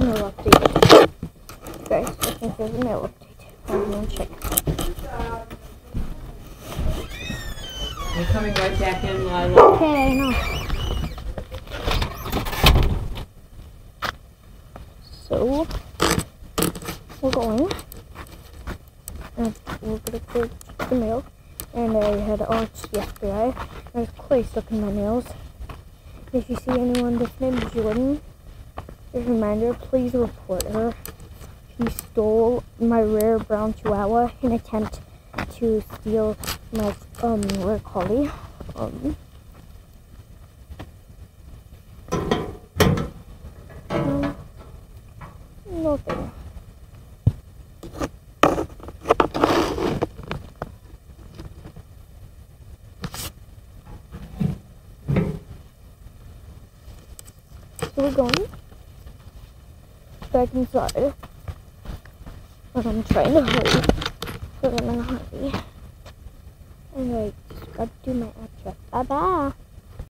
mail update. Guys, I think there's a mail update. I'm gonna check. You're coming right back in, Lila. Okay, I know. So, we're going. And we're gonna go check the mail. And I had arts yesterday. There's clay stuck in my nails. If you see anyone named Jordan, a reminder, please report her. She stole my rare brown chihuahua in attempt to steal my um rare collie. Um um, nothing. So we're going back inside. But I'm trying to hurry. Because I'm in a hurry. Alright, just gotta do my outro. Bye bye.